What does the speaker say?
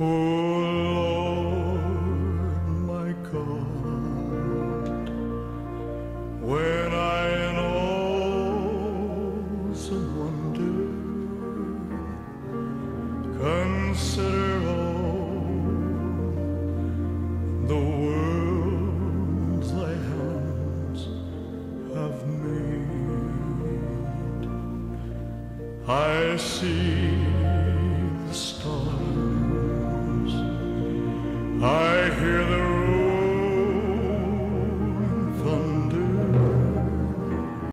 O Lord, my God, when I in wonder consider all the thy hands have made, I see hear the